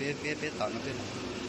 别别别挡着别挡。